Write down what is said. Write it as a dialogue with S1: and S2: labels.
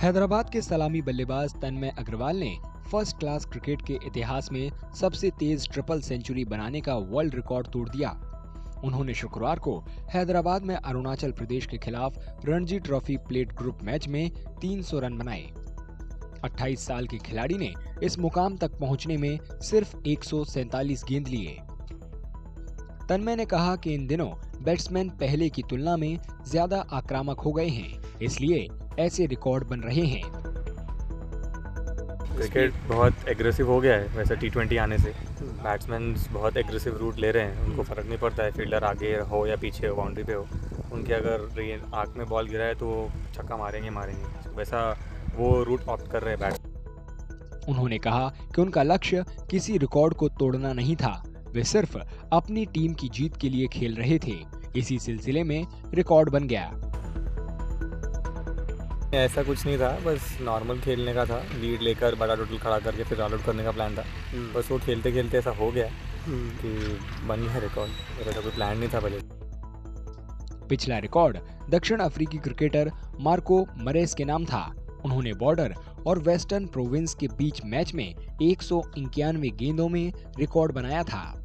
S1: हैदराबाद के सलामी बल्लेबाज तन्मय अग्रवाल ने फ़र्स्ट क्लास क्रिकेट के इतिहास में सबसे तेज ट्रिपल सेंचुरी बनाने का वर्ल्ड रिकॉर्ड तोड़ दिया। उन्होंने शुक्रवार को हैदराबाद में अरुणाचल प्रदेश के खिलाफ Ranji trophy plate group match में 300 रन बनाए। 28 साल के खिलाड़ी ने इस मुकाम तक पहुँचने में सिर्फ़ एक गेंद लिए। तन्मय ने कहा कि इन दिनों बैट्समैन पहले की तुलना में ज़्यादा आक्रामक हो गए हैं, इसलिए ऐसे रिकॉर्ड बन रहे हैं।
S2: क्रिकेट बहुत एग्रेसिव हो गया है वैसे टी ट्वेंटी आने से। बैट्समैन बहुत एग्रेसिव रूट ले रहे हैं उनको फ़र्क नहीं पड़ता है फील्डर आगे हो या पीछे हो बाउंड्री पे हो। उनके अगर आँख में बॉल गिरा है तो छक्का मारेंगे मारेंगे। वैसा वो रूट ऑप्ट कर रहे हैं बैट
S1: उन्होंने कहा कि उनका लक्ष्य किसी रिकॉर्ड को तोड़ना नहीं था। वे सिर्फ़ अपनी टीम की जीत के लिए खेल रहे थे। इसी सिलसिले में रिकॉर्ड बन गया।
S2: ऐसा कुछ नहीं था बस नॉर्मल खेलने का था। लीड लेकर बड़ा टोटल खड़ा करके फिर ऑल आउट करने का प्लान था। हम्म। बस वो खेलते खेलते ऐसा हो गया हम्म। कि बन गया रिकॉर्ड मेरा कोई प्लान नहीं था पहले।
S1: पिछला रिकॉर्ड दक्षिण अफ्रीकी क्रिकेटर मार्को मरेस के नाम था। उन्होंने बॉर्डर और वेस्टर्न प्रोविंस के बीच मैच में एक सौ इक्यानवे गेंदों में रिकॉर्ड बनाया था।